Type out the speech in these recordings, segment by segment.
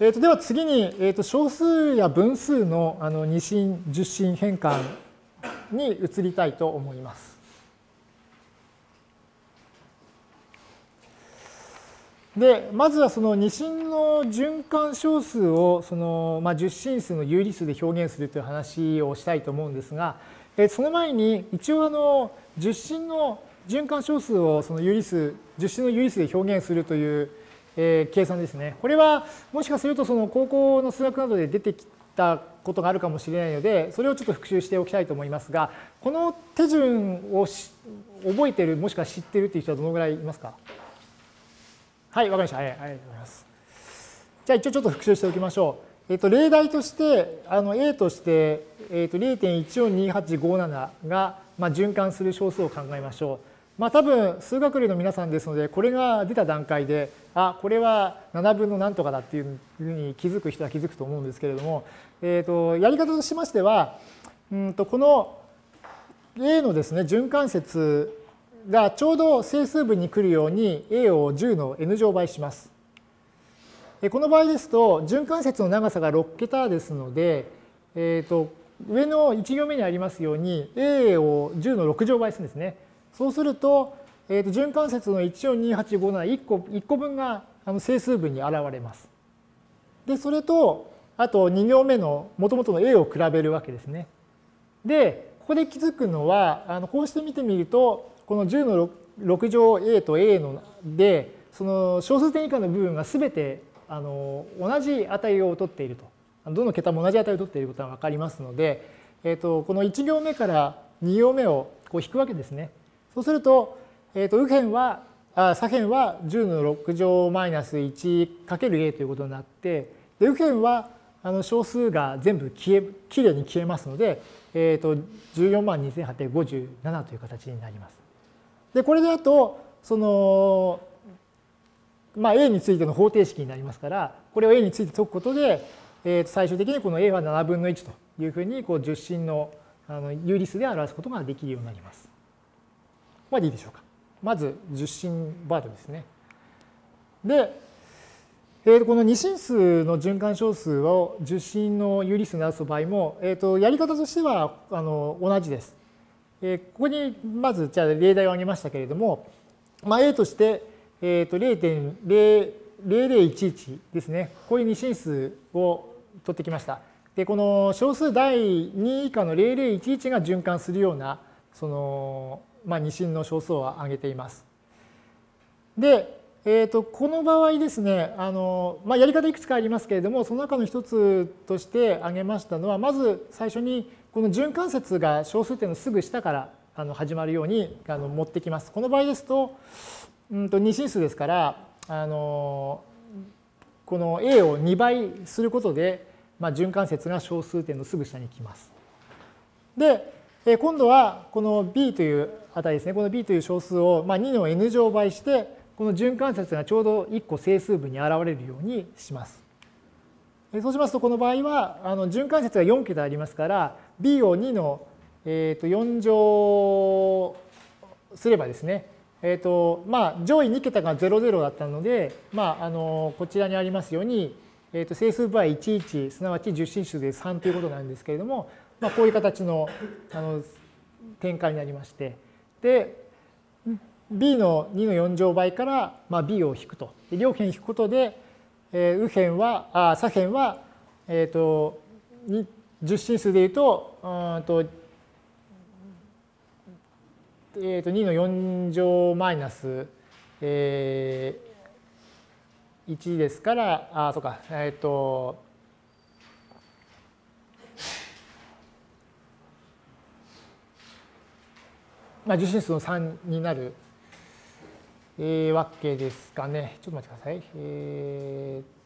えー、とでは次に、えー、と小数や分数のあの二進十進変換に移りたいと思います。でまずはその二進の循環小数をその、まあ、十進数の有理数で表現するという話をしたいと思うんですが、えその前に一応あの十進の循環小数をその有理数十進の有理数で表現するという、え計算ですね。これはもしかするとその高校の数学などで出てきたことがあるかもしれないのでそれをちょっと復習しておきたいと思いますがこの手順を覚えてるもしくは知ってるっていう人はどのぐらいいますか？はい、わかりました。はい、ありがとうございます。じゃあ一応ちょっと復習しておきましょう。えっ、と、例題として、あの A として、えっ、と、0.142857が、まあ、循環する小数を考えましょう。まあ、多分、数学類の皆さんですので、これが出た段階で、あ、これは7分の何とかだっていうふうに気づく人は気づくと思うんですけれども、えっ、と、やり方としましては、うんとこの A のですね、循環節がちょうど整数分に来るように a を10の n 乗倍します。この場合ですと循環節の長さが6桁ですので、えー、と上の1行目にありますように a を10の6乗倍するんですね。そうすると,、えー、と循環節の142857 1個 ,1 個分があの整数分に現れます。でそれとあと2行目のもともとの a を比べるわけですね。でここで気づくのはあのこうして見てみるとこの10の 6, 乗 a と a のでその小数点以下の部分が全てあの同じ値を取っているとどの桁も同じ値を取っていることが分かりますので、えー、とこの1行目から2行目をこう引くわけですね。そうすると,、えー、と右辺はあ左辺は10の6乗マイナス 1×a ということになってで右辺はあの小数が全部消えきれいに消えますので、えー、と14万2857という形になります。でこれであとその、まあ、A についての方程式になりますからこれを A について解くことで、えー、最終的にこの A は7分の1というふうにこう十進のあの有理数で表すことができるようになります。ここまでいいでしょうか？まず十進バードですね。で、えー、この二進数の循環小数を十進の有理数に表す場合も、えー、とやり方としてはあの同じです。えここにまずじゃあ例題を挙げましたけれども、まあ、A として、えー、と0.0011ですねこういう二進数を取ってきました。でこの小数第2以下の0011が循環するようなその、まあ、二進の小数を挙げています。で、えー、とこの場合ですねあの、まあ、やり方いくつかありますけれどもその中の一つとして挙げましたのはまず最初にこの循環節が小数点のすぐ下からあの始まるようにあの持ってきます。この場合ですと,、うんと二進数ですからあのこの a を2倍することで、まあ、循環節が小数点のすぐ下に来ます。で今度はこの b という値ですねこの b という小数を、まあ、2の n 乗倍してこの循環節がちょうど1個整数部に現れるようにします。そうしますとこの場合はあの循環節が4桁ありますから b を2の、えー、と4乗すればですね、えーとまあ、上位2桁が00だったので、まあ、あのこちらにありますように、えー、と整数部は11すなわち十進数で3ということなんですけれども、まあ、こういう形のあの展開になりまして。で b の2の4乗倍から、まあ、b を引くと。両辺引くことで、えー、右辺はあ左辺は、えーと、と十進数でいうとうんと,、えー、と2の4乗マイナス、えー、1ですからあそうかえっ、ー、とまあ、受信数の3になる、えー、わけですかね。ちょっと待ってください。えー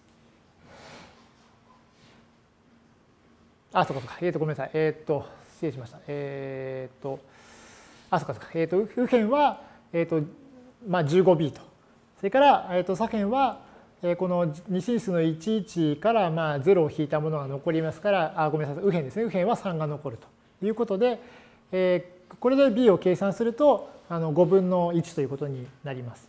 あ、そうかそうか。えっ、ー、と、ごめんなさい。えっ、ー、と、失礼しました。えっ、ー、と、あ、そうかそうか。えっ、と、右辺は、えっ、と、まあ、15b と。それから、えっ、と、左辺は、えこの二進数の11からまあ0を引いたものが残りますから、あ、ごめんなさい。右辺ですね。右辺は3が残るということで、えこれで b を計算すると、あの5分の1ということになります。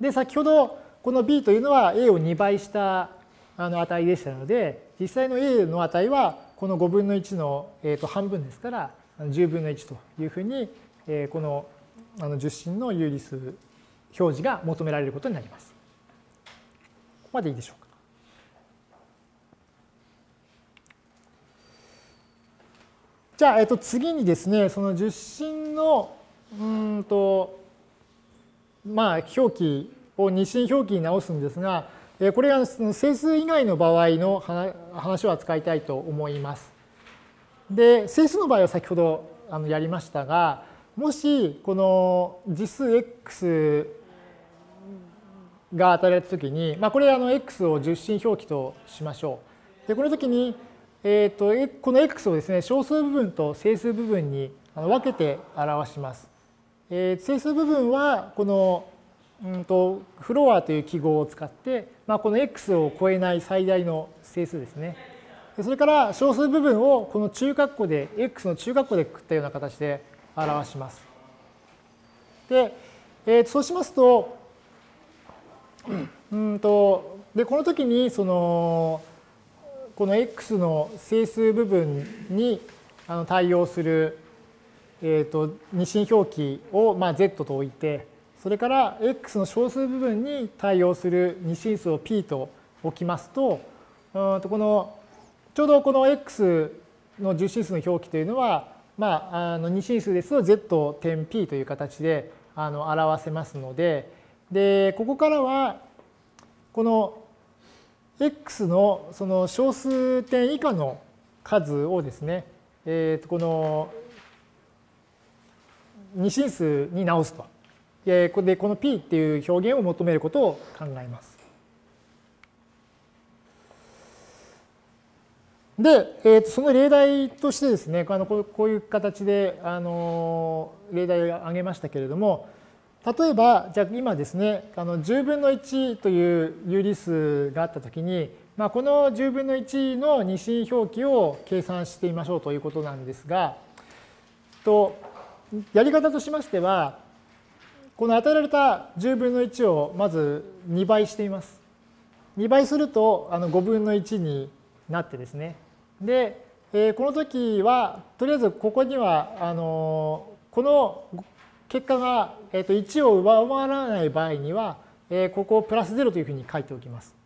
で、先ほど、この b というのは a を2倍したあの値でしたので実際の a の値はこの5分の1の、えー、と半分ですから10分の1というふうに、えー、このあの十進の有理数表示が求められることになります。ここまでいいでしょうか？じゃあ、えっと、次にですね、その十進のうんと、まあ、表記を二進表記に直すんですが、これは整数以外の場合の話を扱いたいと思います。で、整数の場合は先ほどあのやりましたが、もしこの実数 x が与えられたときに、まあ、これあの x を十進表記としましょう。で、このときに、えーと、この x をですね、小数部分と整数部分に分けて表します。えー、整数部分はこのうんとフロアという記号を使って、まあ、この x を超えない最大の整数ですね。それから小数部分をこの中括弧で x の中括弧でくったような形で表します。で、えー、そうしますと、うんとでこの時にそのこの x の整数部分に対応する、えー、と二進表記をまあ z と置いてそれから x の小数部分に対応する二進数を p と置きますと、うんとこのちょうどこの x の十進数の表記というのは、まあ、あの二進数ですと z 点 p という形であの表せますので、で、ここからは、この x のその小数点以下の数をですね、えー、とこの二進数に直すと。でこの p っていう表現を求めることを考えます。で、えー、とその例題としてですねあのこういう形であの例題を挙げましたけれども例えばじゃあ今ですねあの10分の1という有理数があったときに、まあ、この10分の1の二進表記を計算してみましょうということなんですがとやり方としましてはこの与えられた10分の1をまず2倍しています。2倍するとあの5分の1になってですね。で、えー、この時はとりあえずここにはあのこの結果が、えー、と1を上回らない場合には、えー、ここをプラス0というふうに書いておきます。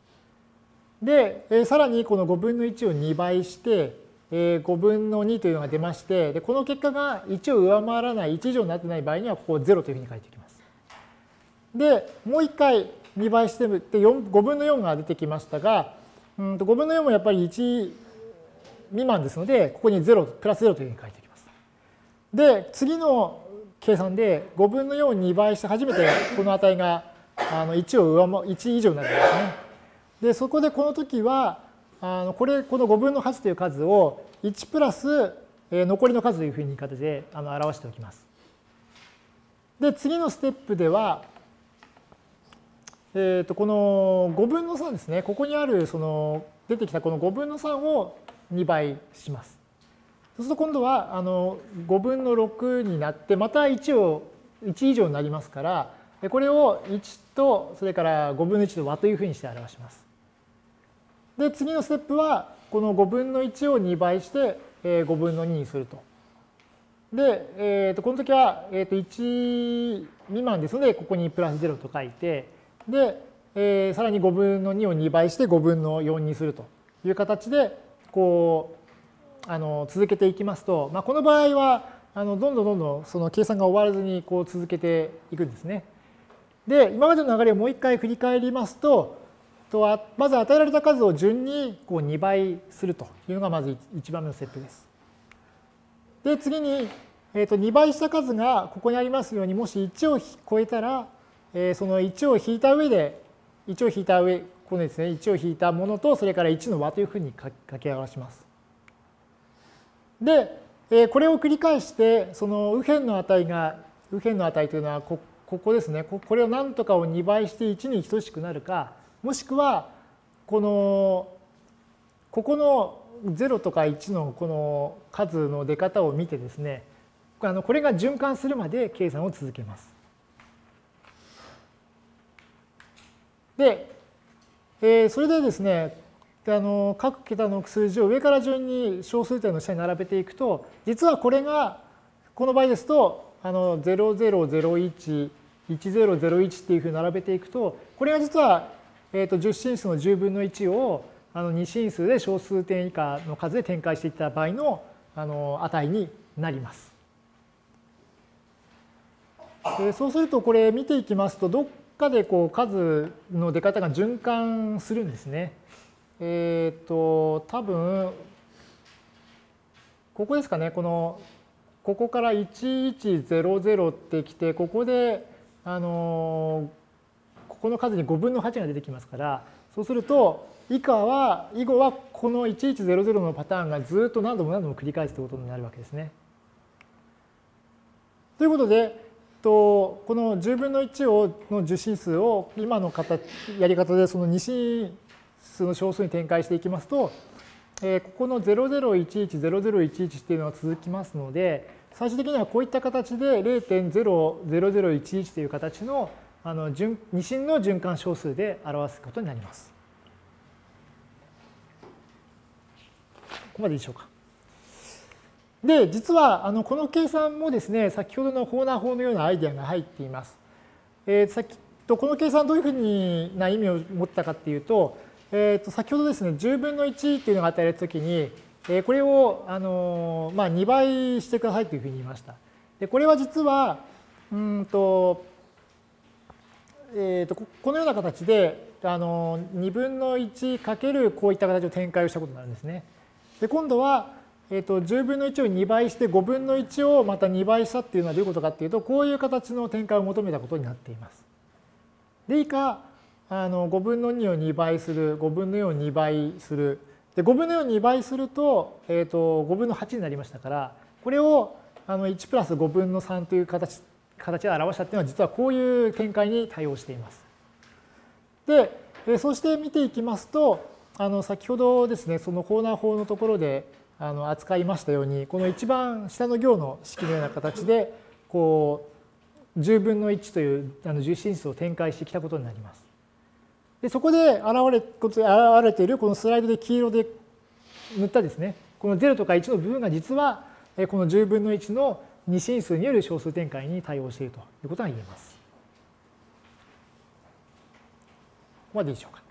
で、えー、さらにこの5分の1を2倍して、えー、5分の2というのが出ましてでこの結果が1を上回らない1以上になってない場合にはここを0というふうに書いておきます。で、もう一回2倍してで5分の4が出てきましたが、うんと5分の4もやっぱり1未満ですので、ここに0、プラス0というふうに書いておきます。で、次の計算で5分の4を2倍して初めてこの値があの1を上回1以上になるんですね。で、そこでこの時は、あのこれ、この5分の8という数を1プラス残りの数というふうに形であの表しておきます。で、次のステップでは、えー、とこの5分の3ですね、ここにあるその出てきたこの5分の3を2倍します。そうすると今度はあの5分の6になって、また1を1以上になりますから、これを1とそれから5分の1と和というふうにして表します。で、次のステップは、この5分の1を2倍して5分の2にすると。で、えー、とこの時は、えー、と1未満ですので、ここにプラス0と書いて、で、えー、さらに5分の2を2倍して5分の4にするという形でこうあの続けていきますと、まあ、この場合はあのどんどんどんどんその計算が終わらずにこう続けていくんですね。で今までの流れをもう一回振り返りますととはまず与えられた数を順にこう2倍するというのがまず1番目のステップです。で次に、えー、と2倍した数がここにありますようにもし1を超えたらえその1を引いた上で1を引いた上このですね1を引いたものとそれから1の和というふうに書き表します。で、えこれを繰り返してその右辺の値が右辺の値というのはこここですねこれを何とかを2倍して1に等しくなるかもしくはこのここの0とか1のこの数の出方を見てですねあのこれが循環するまで計算を続けます。で、えー、それでですね、であの各桁の数字を上から順に小数点の下に並べていくと実はこれがこの場合ですとあの0001 1001っていうふうに並べていくとこれが実は、えー、と10進数の10分の1をあの2進数で小数点以下の数で展開していった場合のあの値になります。でそうするとこれ見ていきますとどっかでこう数の出方が循環するんですね。えっ、ー、と多分ここですかねこのここから1100ってきてここであのここの数に5分の8が出てきますからそうすると以下は以後はこの1100のパターンがずっと何度も何度も繰り返すということになるわけですね。ということでとこの10分の1をの受信数を今のやり方でその2進数の小数に展開していきますと、えー、ここの00110011っていうのが続きますので最終的にはこういった形で0.00011という形のあの二進の循環小数で表すことになります。ここまででしょうか。で、実はあのこの計算もですね、先ほどのホーナー法のようなアイデアが入っています。えー、先とこの計算どういうふうな意味を持ったかっていうと、えー、と先ほどですね、10分の1っていうのが与えられたときに、えー、これを、あのまあ、2倍してくださいというふうに言いました。でこれは実は、うんと、えー、とこのような形で、あの2分の1かけるこういった形を展開をしたことになるんですね。で今度は、えーと、10分の1を2倍して5分の1をまた2倍したっていうのはどういうことかっていうとこういう形の展開を求めたことになっています。で以下あの5分の2を2倍する5分の4を2倍するで5分の4を2倍すると,、えーと、5分の8になりましたからこれをあの1プラス5分の3という形形で表したっていうのは実はこういう展開に対応しています。でえそして見ていきますとあの先ほどですねそのコーナー法のところであの扱いましたようにこの一番下の行の式のような形でこう10分の1というあの重心数を展開してきたことになります。でそこで現れ現れているこのスライドで黄色で塗ったですねこの0とか1の部分が実はこの10分の1の二進数による小数展開に対応しているということが言えます。ここまででしょうか。